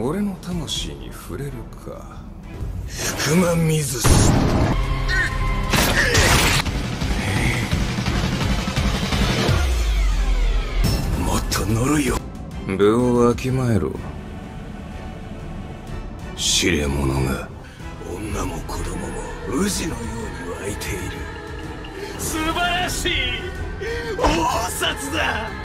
俺の魂に触れるか。福間水す。もっと乗るよ。部をわきまえろ。知れ者が女も子供も宇治のように湧いている。素晴らしい。王札だ。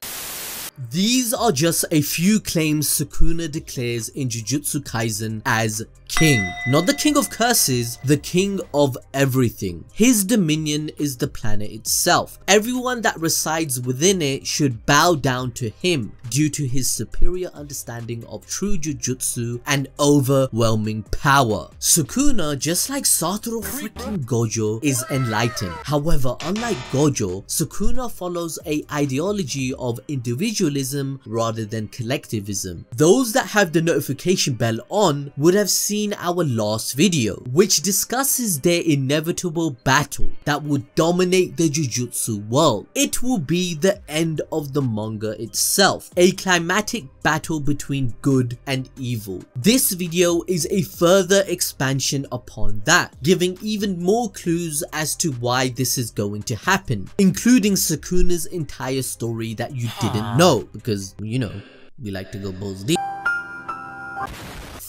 These are just a few claims Sukuna declares in Jujutsu Kaisen as king. Not the king of curses, the king of everything. His dominion is the planet itself. Everyone that resides within it should bow down to him due to his superior understanding of true jujutsu and overwhelming power. Sukuna, just like Satoru freaking Gojo, is enlightened. However, unlike Gojo, Sukuna follows a ideology of individualism rather than collectivism. Those that have the notification bell on would have seen our last video, which discusses their inevitable battle that would dominate the Jujutsu world. It will be the end of the manga itself, a climatic battle between good and evil. This video is a further expansion upon that, giving even more clues as to why this is going to happen, including Sukuna's entire story that you didn't know, because, you know, we like to go balls deep.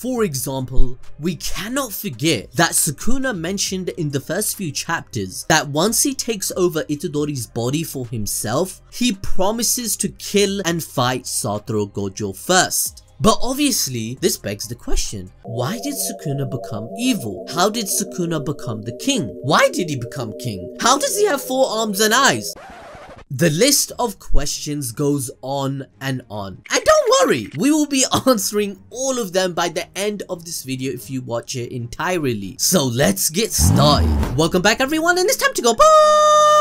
For example, we cannot forget that Sukuna mentioned in the first few chapters that once he takes over Itadori's body for himself, he promises to kill and fight Satoru Gojo first. But obviously, this begs the question, why did Sukuna become evil? How did Sukuna become the king? Why did he become king? How does he have four arms and eyes? The list of questions goes on and on. And worry, we will be answering all of them by the end of this video if you watch it entirely. So let's get started. Welcome back everyone and it's time to go balls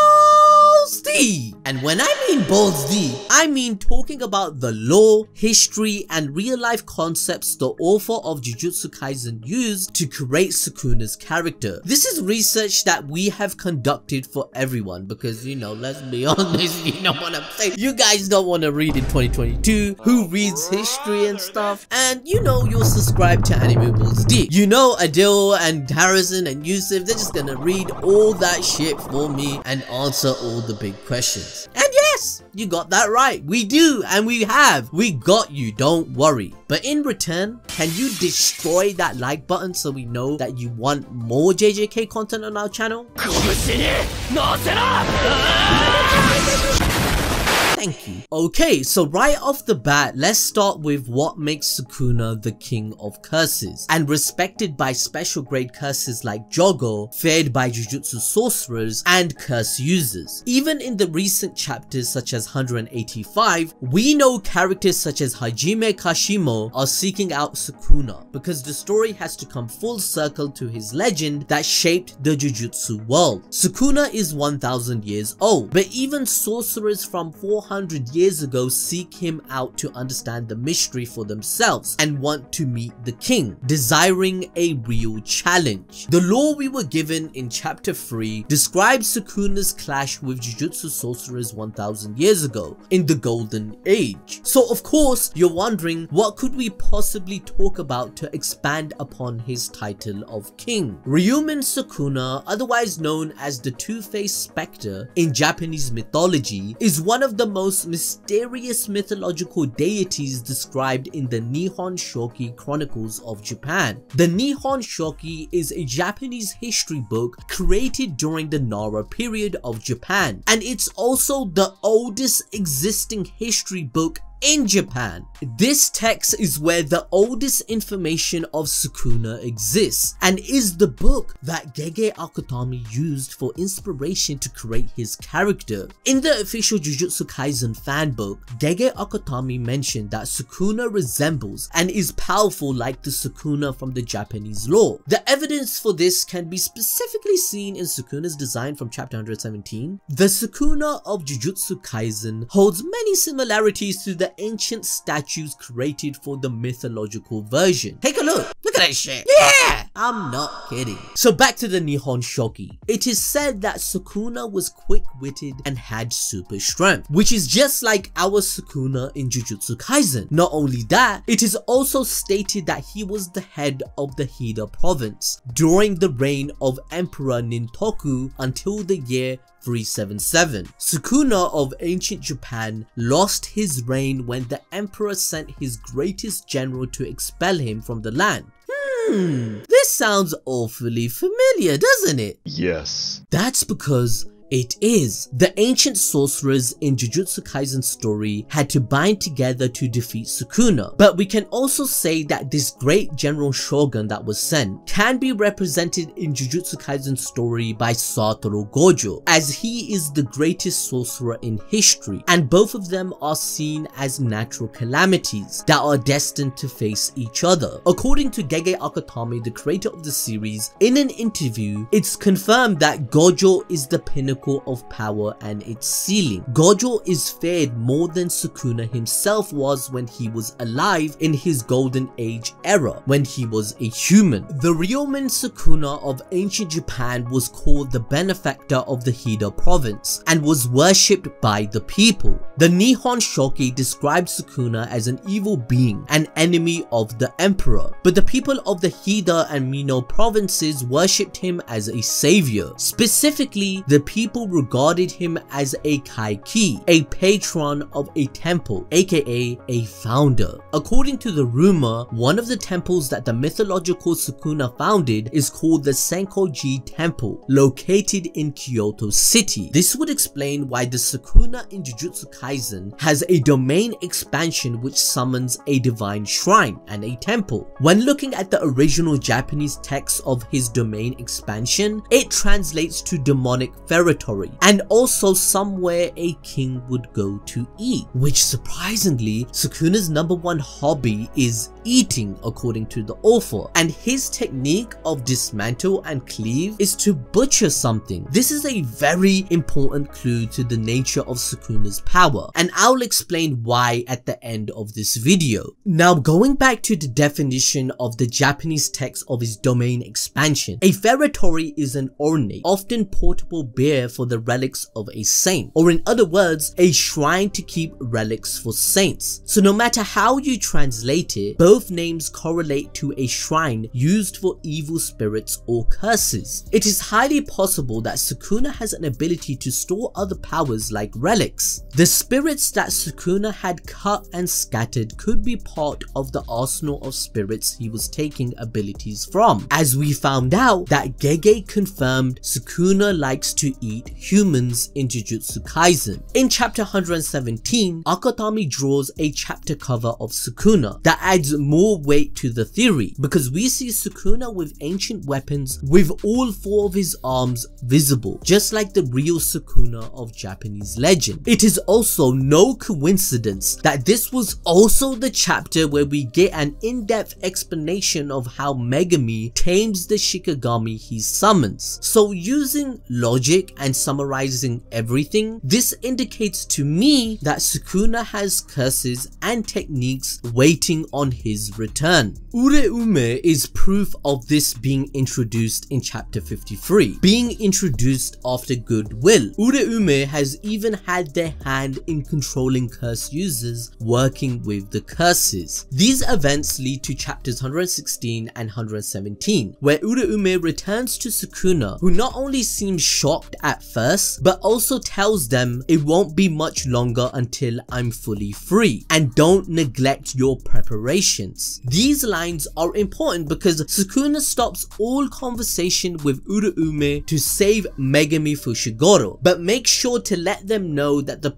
And when I mean balls deep, I mean talking about the lore, history, and real life concepts the author of Jujutsu Kaisen used to create Sukuna's character. This is research that we have conducted for everyone because you know, let's be honest, you know what I'm saying? You guys don't want to read in 2022, who reads history and stuff, and you know you're subscribed to Anime Balls Deep. You know Adil and Harrison and Yusuf, they're just gonna read all that shit for me and answer all the big questions. And yes, you got that right. We do, and we have. We got you, don't worry. But in return, can you destroy that like button so we know that you want more JJK content on our channel? Thank you. Okay, so right off the bat, let's start with what makes Sukuna the king of curses and respected by special grade curses like Jogo, feared by Jujutsu sorcerers and curse users. Even in the recent chapters such as 185, we know characters such as Hajime Kashimo are seeking out Sukuna because the story has to come full circle to his legend that shaped the Jujutsu world. Sukuna is 1000 years old, but even sorcerers from 400 years ago seek him out to understand the mystery for themselves and want to meet the king, desiring a real challenge. The lore we were given in chapter 3 describes Sukuna's clash with Jujutsu sorcerers 1000 years ago in the golden age. So of course you're wondering what could we possibly talk about to expand upon his title of king. Ryomen Sukuna, otherwise known as the two-faced spectre in Japanese mythology, is one of the most mysterious mythological deities described in the Nihon Shoki Chronicles of Japan. The Nihon Shoki is a Japanese history book created during the Nara period of Japan, and it's also the oldest existing history book in Japan. This text is where the oldest information of Sukuna exists and is the book that Gege Akutami used for inspiration to create his character. In the official Jujutsu Kaisen fanbook, Gege Akutami mentioned that Sukuna resembles and is powerful like the Sukuna from the Japanese lore. The evidence for this can be specifically seen in Sukuna's design from chapter 117. The Sukuna of Jujutsu Kaisen holds many similarities to the ancient statues created for the mythological version. Take a look. Look at that shit. Yeah! I'm not kidding. So back to the Nihon Shoki. It is said that Sukuna was quick-witted and had super strength, which is just like our Sukuna in Jujutsu Kaisen. Not only that, it is also stated that he was the head of the Hida province during the reign of Emperor Nintoku until the year 377. Sukuna of ancient Japan lost his reign when the emperor sent his greatest general to expel him from the land. Hmm, this sounds awfully familiar, doesn't it? Yes. That's because it is. The ancient sorcerers in Jujutsu Kaisen's story had to bind together to defeat Sukuna, but we can also say that this great general shogun that was sent can be represented in Jujutsu Kaisen's story by Satoru Gojo, as he is the greatest sorcerer in history, and both of them are seen as natural calamities that are destined to face each other. According to Gege Akutami, the creator of the series, in an interview, it's confirmed that Gojo is the pinnacle pinnacle of power and its ceiling. Gojo is feared more than Sukuna himself was when he was alive in his golden age era, when he was a human. The Ryomen Sukuna of ancient Japan was called the benefactor of the Hida province and was worshipped by the people. The Nihon Shoki describes Sukuna as an evil being, an enemy of the emperor, but the people of the Hida and Mino provinces worshipped him as a savior. Specifically, the people regarded him as a kaiki, a patron of a temple, aka a founder. According to the rumor, one of the temples that the mythological Sukuna founded is called the Senkoji Temple, located in Kyoto City. This would explain why the Sukuna in Jujutsu Kaisen has a domain expansion which summons a divine shrine and a temple. When looking at the original Japanese text of his domain expansion, it translates to demonic territory and also somewhere a king would go to eat, which surprisingly, Sukuna's number one hobby is eating according to the author and his technique of dismantle and cleave is to butcher something. This is a very important clue to the nature of Sukuna's power and I'll explain why at the end of this video. Now going back to the definition of the Japanese text of his domain expansion, a feretory is an ornate, often portable bear for the relics of a saint or in other words, a shrine to keep relics for saints. So no matter how you translate it, both names correlate to a shrine used for evil spirits or curses. It is highly possible that Sukuna has an ability to store other powers like relics. The spirits that Sukuna had cut and scattered could be part of the arsenal of spirits he was taking abilities from, as we found out that Gege confirmed Sukuna likes to eat humans in Jujutsu Kaisen. In chapter 117, Akutami draws a chapter cover of Sukuna that adds more weight to the theory because we see Sukuna with ancient weapons with all four of his arms visible, just like the real Sukuna of Japanese legend. It is also no coincidence that this was also the chapter where we get an in-depth explanation of how Megumi tames the Shikigami he summons. So using logic and summarizing everything, this indicates to me that Sukuna has curses and techniques waiting on his his return. Uraume is proof of this being introduced in chapter 53, being introduced after goodwill. Uraume has even had their hand in controlling curse users working with the curses. These events lead to chapters 116 and 117, where Uraume returns to Sukuna, who not only seems shocked at first, but also tells them it won't be much longer until I'm fully free, and don't neglect your preparations. these lines are important because Sukuna stops all conversation with Uraume to save Megumi Fushiguro, but make sure to let them know that the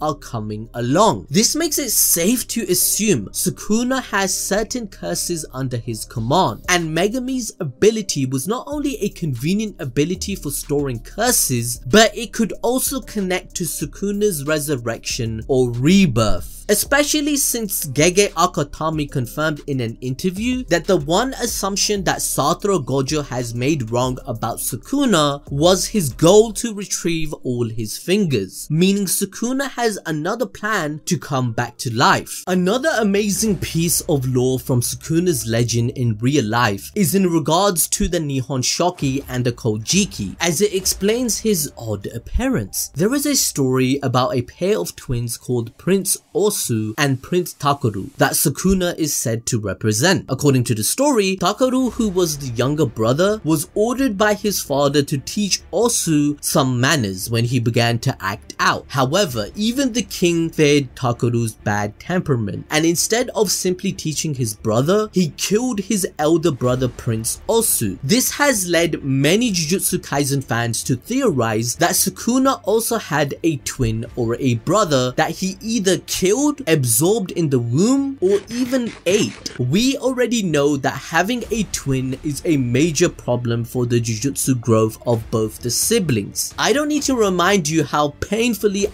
are coming along. This makes it safe to assume Sukuna has certain curses under his command, and Megumi's ability was not only a convenient ability for storing curses, but it could also connect to Sukuna's resurrection or rebirth. especially since Gege Akutami confirmed in an interview that the one assumption that Satoru Gojo has made wrong about Sukuna was his goal to retrieve all his fingers, meaning Sukuna has another plan to come back to life. Another amazing piece of lore from Sukuna's legend in real life is in regards to the Nihon Shoki and the Kojiki, as it explains his odd appearance. There is a story about a pair of twins called Prince Osu and Prince Takeru that Sukuna is said to represent. According to the story, Takeru, who was the younger brother, was ordered by his father to teach Osu some manners when he began to act out. However, even the king feared Takeru's bad temperament, and instead of simply teaching his brother, he killed his elder brother Prince Osu. This has led many Jujutsu Kaisen fans to theorize that Sukuna also had a twin or a brother that he either killed, absorbed in the womb, or even ate. We already know that having a twin is a major problem for the Jujutsu growth of both the siblings. I don't need to remind you how painfully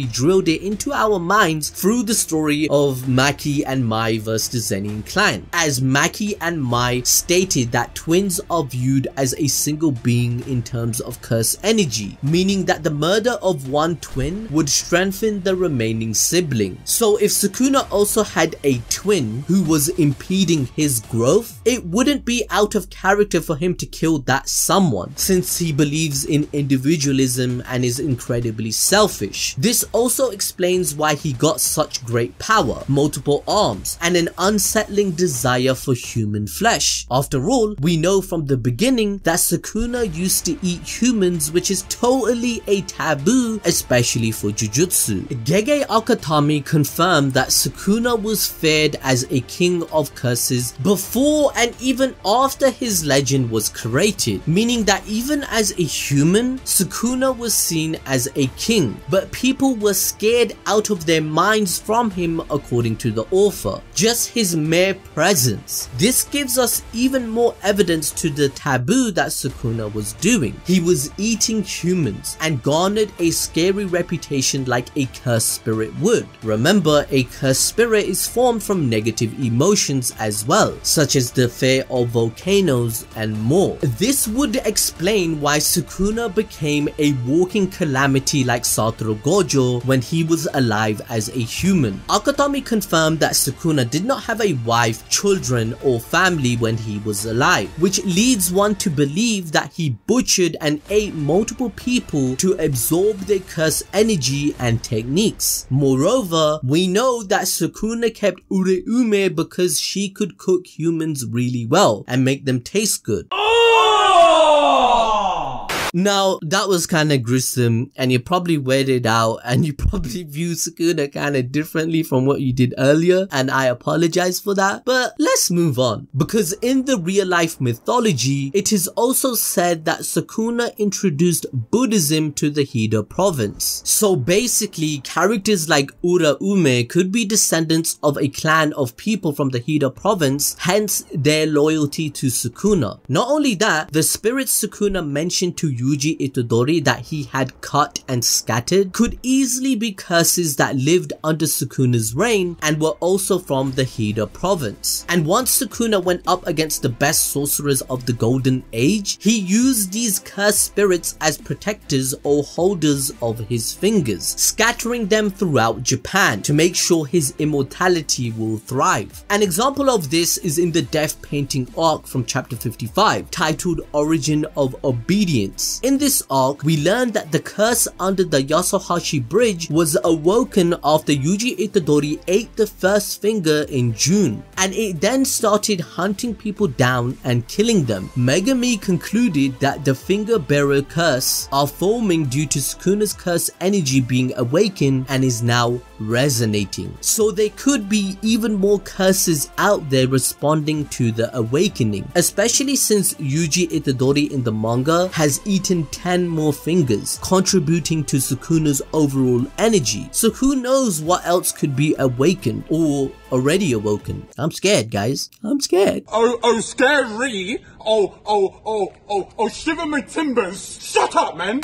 Akutami drilled it into our minds through the story of Maki and Mai versus the Zenin clan, as Maki and Mai stated that twins are viewed as a single being in terms of curse energy, meaning that the murder of one twin would strengthen the remaining sibling. So if Sukuna also had a twin who was impeding his growth, it wouldn't be out of character for him to kill that someone, since he believes in individualism and is incredibly selfish. This also explains why he got such great power, multiple arms, and an unsettling desire for human flesh. After all, we know from the beginning that Sukuna used to eat humans which is totally a taboo, especially for Jujutsu. Gege Akutami confirmed that Sukuna was feared as a king of curses before and even after his legend was created, meaning that even as a human, Sukuna was seen as a king, but people were scared out of their minds from him according to the author. Just his mere presence. This gives us even more evidence to the taboo that Sukuna was doing. He was eating humans and garnered a scary reputation like a cursed spirit would. Remember, a cursed spirit is formed from negative emotions as well, such as the fear of volcanoes and more. This would explain why Sukuna became a walking calamity like Satoru Gojo when he was alive as a human. Akutami confirmed that Sukuna did not have a wife, children or family when he was alive, which leads one to believe that he butchered and ate multiple people to absorb their curse energy and techniques. Moreover, we know that Sukuna kept Uraume because she could cook humans really well and make them taste good. Oh! Now, that was kind of gruesome and you probably weighed it out and you probably view Sukuna kind of differently from what you did earlier and I apologize for that. But let's move on because in the real life mythology, it is also said that Sukuna introduced Buddhism to the Hida province. So basically, characters like Uraume could be descendants of a clan of people from the Hida province, hence their loyalty to Sukuna. Not only that, the spirits Sukuna mentioned to Yuji Itadori that he had cut and scattered could easily be curses that lived under Sukuna's reign and were also from the Hida province. And once Sukuna went up against the best sorcerers of the Golden Age, he used these cursed spirits as protectors or holders of his fingers, scattering them throughout Japan to make sure his immortality will thrive. An example of this is in the death painting arc from chapter 55 titled Origin of Obedience in this arc, we learn that the curse under the Yasohachi bridge was awoken after Yuji Itadori ate the first finger in June, and it then started hunting people down and killing them. Megumi concluded that the finger bearer curse are forming due to Sukuna's curse energy being awakened and is now resonating. So there could be even more curses out there responding to the awakening, especially since Yuji Itadori in the manga has eaten 10 more fingers, contributing to Sukuna's overall energy. So who knows what else could be awakened or already awoken. I'm scared, guys. I'm scared. Oh, oh, scary! Oh, oh, oh, oh, oh, shiver my timbers. Shut up, man.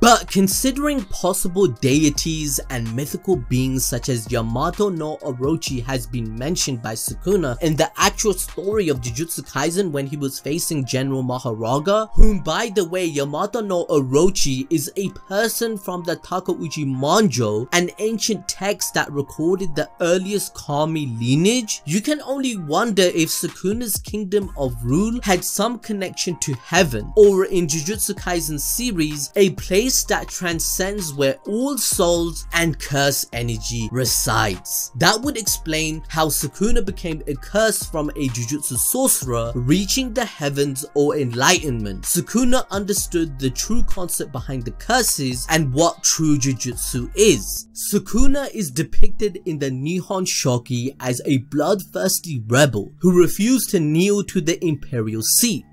But considering possible deities and mythical beings such as Yamato no Orochi has been mentioned by Sukuna in the actual story of Jujutsu Kaisen when he was facing General Mahoraga, whom by the way Yamato no Orochi is a person from the Takeuchi Manjo, an ancient text that recorded the earliest kami lineage, you can only wonder if Sukuna's kingdom of rule had some connection to heaven, or in Jujutsu Kaisen series, a place that transcends where all souls and curse energy resides. That would explain how Sukuna became a curse from a Jujutsu sorcerer reaching the heavens or enlightenment. Sukuna understood the true concept behind the curses and what true Jujutsu is. Sukuna is depicted in the Nihon Shoki as a bloodthirsty rebel who refused to kneel to the imperial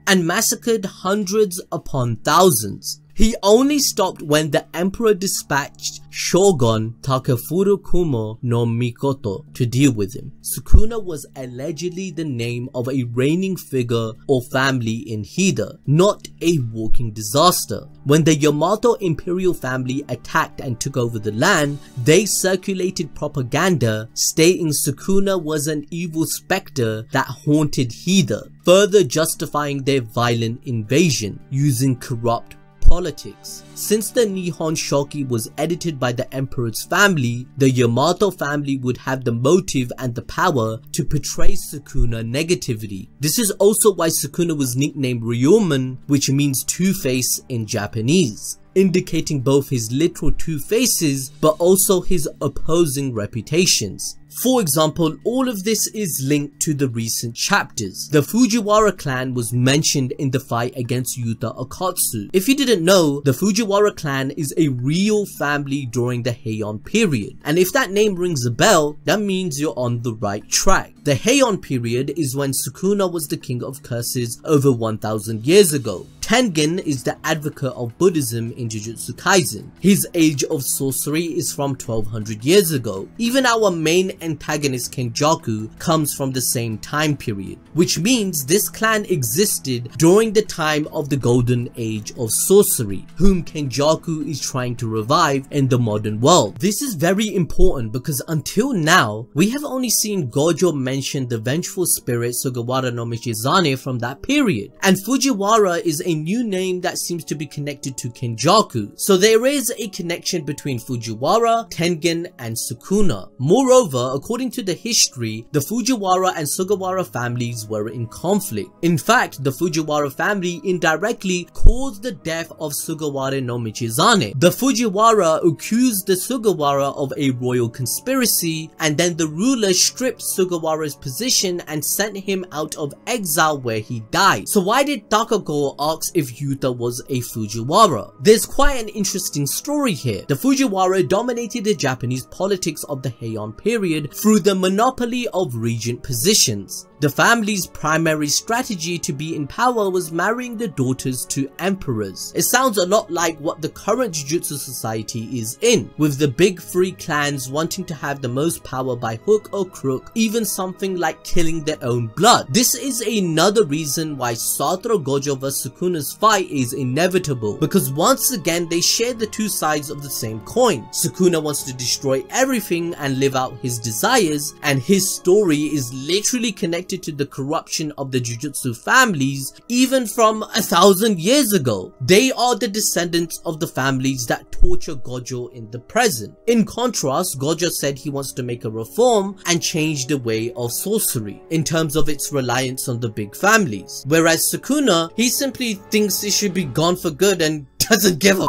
and massacred hundreds upon thousands. He only stopped when the emperor dispatched Shogun Takefuru Kuma no Mikoto to deal with him. Sukuna was allegedly the name of a reigning figure or family in Hida, not a walking disaster. When the Yamato imperial family attacked and took over the land, they circulated propaganda stating Sukuna was an evil spectre that haunted Hida, further justifying their violent invasion using corrupt politics. Since the Nihon Shoki was edited by the emperor's family, the Yamato family would have the motive and the power to portray Sukuna negatively. This is also why Sukuna was nicknamed Ryomen, which means two-face in Japanese indicating both his literal two faces but also his opposing reputations. For example, all of this is linked to the recent chapters. The Fujiwara clan was mentioned in the fight against Yuta Okkotsu. If you didn't know, the Fujiwara clan is a real family during the Heian period. And if that name rings a bell, that means you're on the right track. The Heian period is when Sukuna was the king of curses over 1000 years ago. Tengen is the advocate of Buddhism in Jujutsu Kaisen. His age of sorcery is from 1200 years ago. Even our main antagonist Kenjaku comes from the same time period, which means this clan existed during the time of the golden age of sorcery, whom Kenjaku is trying to revive in the modern world. This is very important because until now, we have only seen Gojo mention the vengeful spirit Sugawara no Michizane from that period, and Fujiwara is a new name that seems to be connected to Kenjaku. So there is a connection between Fujiwara, Tengen, and Sukuna. Moreover, according to the history, the Fujiwara and Sugawara families were in conflict. In fact, the Fujiwara family indirectly caused the death of Sugawara no Michizane. The Fujiwara accused the Sugawara of a royal conspiracy and then the ruler stripped Sugawara's position and sent him out of exile where he died. So why did Takako ask if Yuta was a Fujiwara. There's quite an interesting story here. The Fujiwara dominated the Japanese politics of the Heian period through the monopoly of regent positions. The family's primary strategy to be in power was marrying the daughters to emperors. It sounds a lot like what the current Jujutsu society is in, with the big three clans wanting to have the most power by hook or crook, even something like killing their own blood. This is another reason why Satoru Gojo vs Sukuna's fight is inevitable, because once again they share the two sides of the same coin. Sukuna wants to destroy everything and live out his desires, and his story is literally connected connected to the corruption of the Jujutsu families even from a thousand years ago. They are the descendants of the families that torture Gojo in the present. In contrast, Gojo said he wants to make a reform and change the way of sorcery in terms of its reliance on the big families. Whereas Sukuna, he simply thinks it should be gone for good and doesn't give a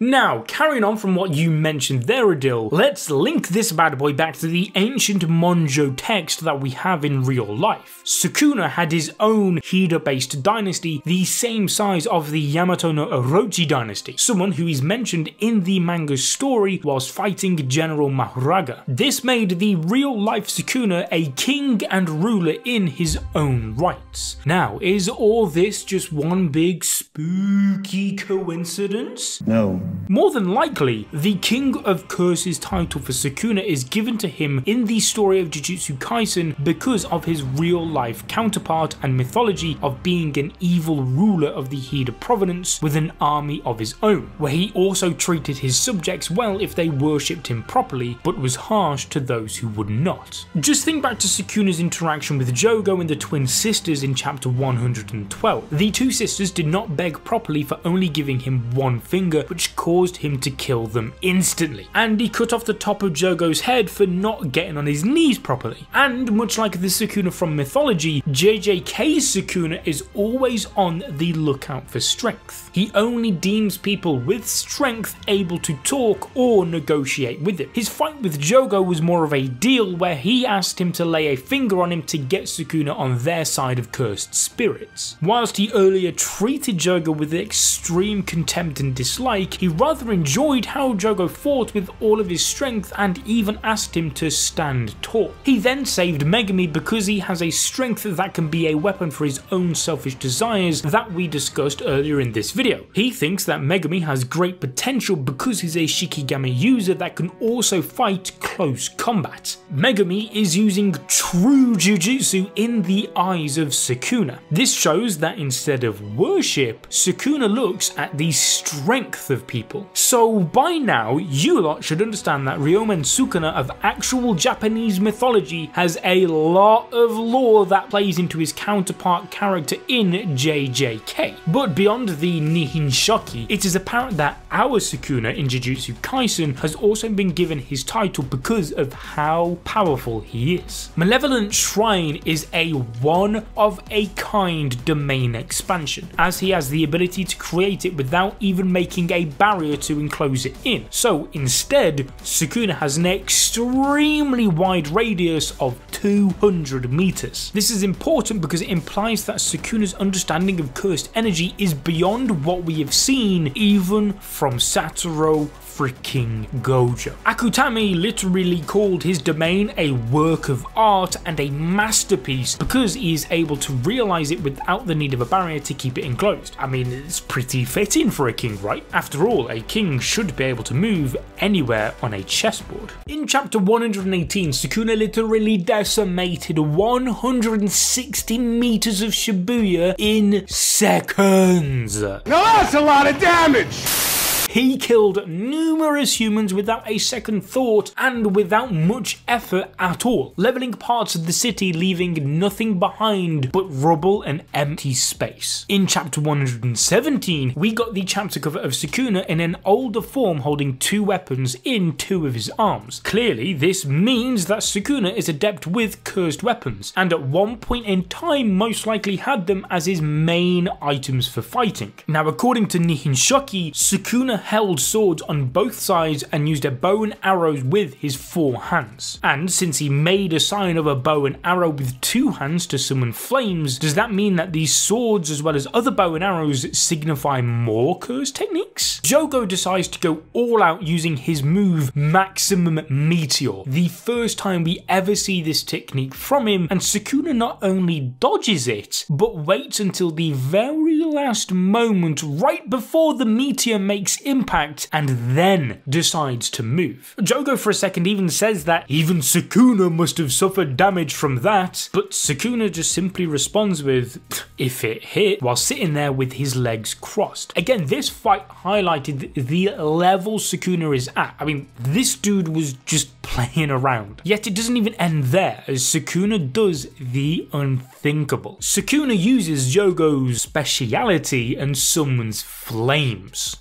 Now, carrying on from what you mentioned there, Adil, let's link this bad boy back to the ancient Manjo text that we have in real life. Sukuna had his own Hida-based dynasty, the same size of the Yamato no Orochi dynasty, someone who is mentioned in the manga's story whilst fighting General Mahoraga. This made the real-life Sukuna a king and ruler in his own rights. Now, is all this just one big spooky coincidence? No. More than likely, the King of Curses title for Sukuna is given to him in the story of Jujutsu Kaisen because of his real life counterpart and mythology of being an evil ruler of the Hida province with an army of his own, where he also treated his subjects well if they worshipped him properly, but was harsh to those who would not. Just think back to Sukuna's interaction with Jogo and the twin sisters in chapter 112. The two sisters did not beg properly for only giving him one finger, which caused him to kill them instantly. And he cut off the top of Jogo's head for not getting on his knees properly. And much like the Sukuna from mythology, JJK's Sukuna is always on the lookout for strength. He only deems people with strength able to talk or negotiate with him. His fight with Jogo was more of a deal where he asked him to lay a finger on him to get Sukuna on their side of cursed spirits. Whilst he earlier treated Jogo with extreme contempt and dislike, he rather enjoyed how Jogo fought with all of his strength and even asked him to stand tall. He then saved Megumi because he has a strength that can be a weapon for his own selfish desires that we discussed earlier in this video. He thinks that Megumi has great potential because he's a Shikigami user that can also fight close combat. Megumi is using true Jujutsu in the eyes of Sukuna. This shows that instead of worship, Sukuna looks at the strength of people people. So by now, you lot should understand that Ryomen Sukuna of actual Japanese mythology has a lot of lore that plays into his counterpart character in JJK. But beyond the Nihon Shoki, it is apparent that our Sukuna in Jujutsu Kaisen has also been given his title because of how powerful he is. Malevolent Shrine is a one of a kind domain expansion, as he has the ability to create it without even making a barrier to enclose it in. So instead, Sukuna has an extremely wide radius of 200 meters. This is important because it implies that Sukuna's understanding of cursed energy is beyond what we have seen even from Satoru freaking Gojo. Akutami literally called his domain a work of art and a masterpiece because he is able to realize it without the need of a barrier to keep it enclosed. I mean, it's pretty fitting for a king, right? After all, a king should be able to move anywhere on a chessboard. In chapter 118, Sukuna literally decimated 160 meters of Shibuya in seconds. Now that's a lot of damage! He killed numerous humans without a second thought and without much effort at all, leveling parts of the city leaving nothing behind but rubble and empty space. In chapter 117, we got the chapter cover of Sukuna in an older form holding two weapons in two of his arms. Clearly, this means that Sukuna is adept with cursed weapons, and at one point in time most likely had them as his main items for fighting. Now according to Nihon Shoki, Sukuna held swords on both sides and used a bow and arrows with his four hands. And since he made a sign of a bow and arrow with two hands to summon flames, does that mean that these swords as well as other bow and arrows signify more curse techniques? Jogo decides to go all out using his move Maximum Meteor, the first time we ever see this technique from him, and Sukuna not only dodges it, but waits until the very last moment right before the meteor makes impact and then decides to move. Jogo for a second even says that even Sukuna must have suffered damage from that, but Sukuna just simply responds with, if it hit, while sitting there with his legs crossed. Again, this fight highlighted the level Sukuna is at. I mean, this dude was just playing around. Yet it doesn't even end there, as Sukuna does the unthinkable. Sukuna uses Jogo's speciality and summons flames.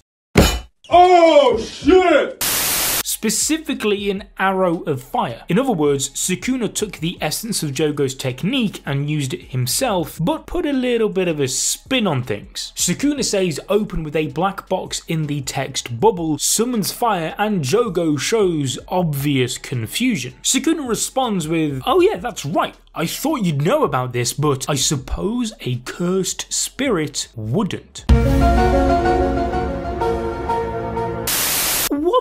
Oh shit! specifically an arrow of fire. In other words, Sukuna took the essence of Jogo's technique and used it himself, but put a little bit of a spin on things. Sukuna says open with a black box in the text bubble, summons fire, and Jogo shows obvious confusion. Sukuna responds with, oh yeah, that's right, I thought you'd know about this, but I suppose a cursed spirit wouldn't.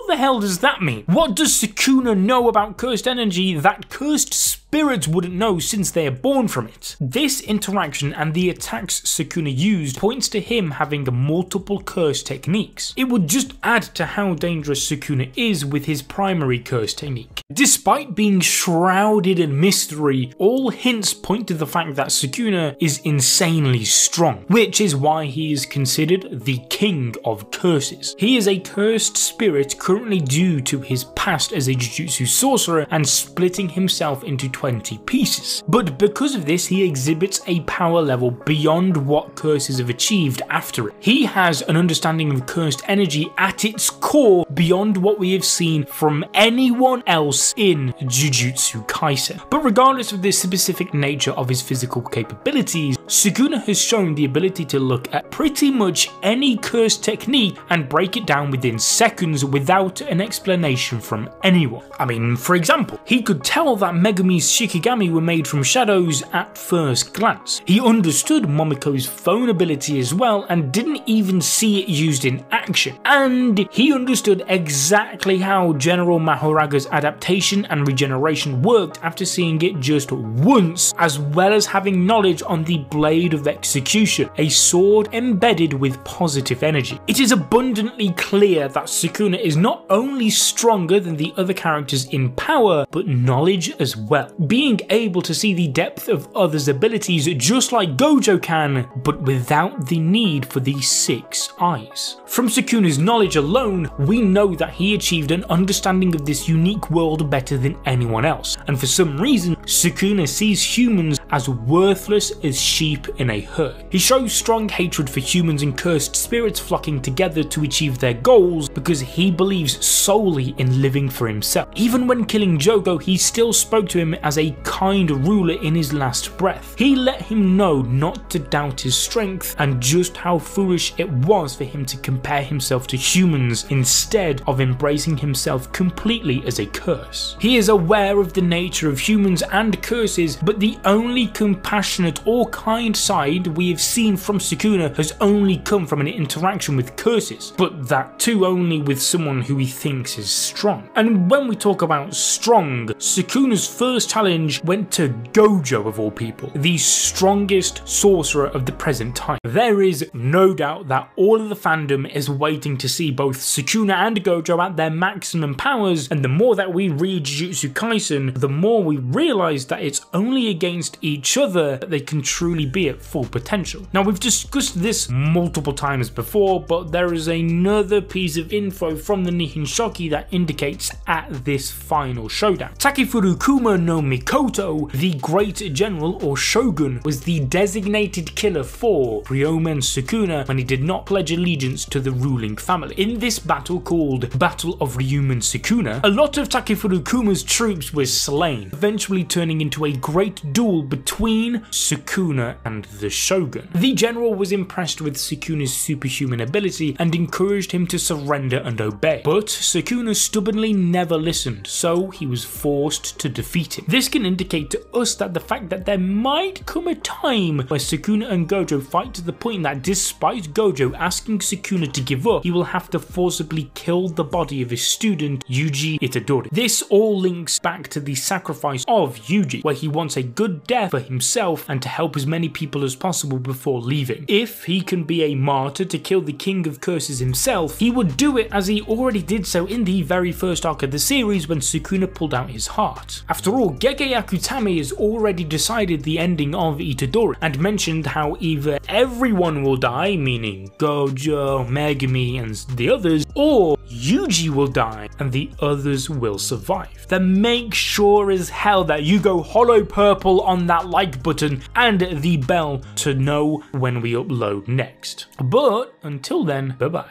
What the hell does that mean? What does Sukuna know about cursed energy that cursed spirits wouldn't know since they are born from it. This interaction and the attacks Sukuna used points to him having multiple curse techniques. It would just add to how dangerous Sukuna is with his primary curse technique. Despite being shrouded in mystery, all hints point to the fact that Sukuna is insanely strong, which is why he is considered the king of curses. He is a cursed spirit due to his past as a Jujutsu sorcerer and splitting himself into 20 pieces. But because of this, he exhibits a power level beyond what curses have achieved after it. He has an understanding of cursed energy at its core beyond what we have seen from anyone else in Jujutsu Kaisen. But regardless of the specific nature of his physical capabilities, Sukuna has shown the ability to look at pretty much any cursed technique and break it down within seconds without an explanation from anyone. I mean, for example, he could tell that Megumi's Shikigami were made from shadows at first glance. He understood Momiko's phone ability as well and didn't even see it used in action. And he understood exactly how General Mahoraga's adaptation and regeneration worked after seeing it just once, as well as having knowledge on the Blade of Execution, a sword embedded with positive energy. It is abundantly clear that Sukuna is not only stronger than the other characters in power, but knowledge as well. Being able to see the depth of others' abilities just like Gojo can, but without the need for the six eyes. From Sukuna's knowledge alone, we know that he achieved an understanding of this unique world better than anyone else, and for some reason, Sukuna sees humans as worthless as sheep in a herd. He shows strong hatred for humans and cursed spirits flocking together to achieve their goals because he believes solely in living for himself. Even when killing Jogo, he still spoke to him as a kind ruler in his last breath. He let him know not to doubt his strength and just how foolish it was for him to compare himself to humans instead of embracing himself completely as a curse. He is aware of the nature of humans and curses, but the only compassionate or kind side we have seen from Sukuna has only come from an interaction with curses, but that too only with someone who he thinks is strong. And when we talk about strong, Sukuna's first challenge went to Gojo of all people, the strongest sorcerer of the present time. There is no doubt that all of the fandom is waiting to see both Sukuna and Gojo at their maximum powers, and the more that we read Jujutsu Kaisen, the more we realise that it's only against each other that they can truly be at full potential. Now we've discussed this multiple times before, but there is another piece of info from the Nihon Shoki that indicates at this final showdown. Takefuru Kuma no Mikoto, the great general or shogun, was the designated killer for Ryomen Sukuna when he did not pledge allegiance to the ruling family. In this battle called Battle of Ryomen Sukuna, a lot of Takefuru Kuma's troops were slain, eventually turning into a great duel between Sukuna and the shogun. The general was impressed with Sukuna's superhuman ability and encouraged him to surrender and obey, but Sukuna stubbornly never listened, so he was forced to defeat him. This can indicate to us that the fact that there might come a time where Sukuna and Gojo fight to the point that despite Gojo asking Sukuna to give up, he will have to forcibly kill the body of his student Yuji Itadori. This all links back to the sacrifice of Yuji, where he wants a good death for himself and to help as many people as possible before leaving. If he can be a martyr to kill the king of curses himself, he would do it as he already did so in the very first arc of the series when Sukuna pulled out his heart. After all, Gege Akutami has already decided the ending of Itadori and mentioned how either everyone will die, meaning Gojo, Megumi and the others, or Yuji will die and the others will survive. Then make sure as hell that you go hollow purple on that like button and the bell to know when we upload next. But until then, bye bye.